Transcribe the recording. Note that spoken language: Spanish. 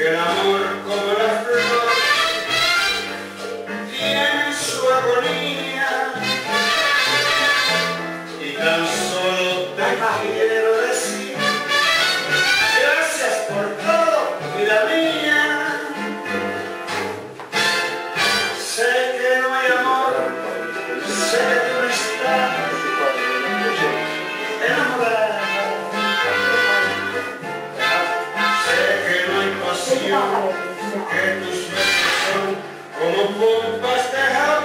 que el amor como la flor tiene su agonía y tan solo te quiere you. And the snow, como pompas de hell.